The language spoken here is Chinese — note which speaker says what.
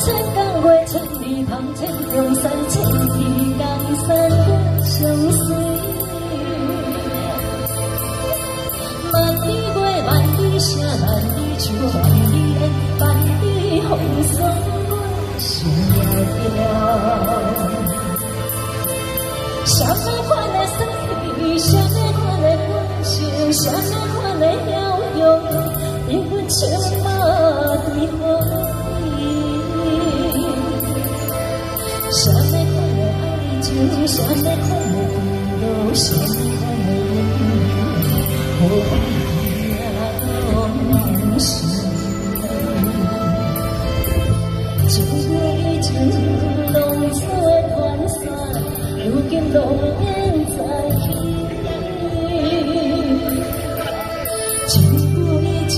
Speaker 1: 人千重山，千里江山我相随。万里月，万里声，万里树，万里烟，万里风霜，我想要什么款的生气，什么款的关心，什么款的笑容，令阮充满对欢什么款的爱情，什么款的温柔，什么款的温柔，我不心。情归情，浓彩团散，如今浓烟再起。情归情，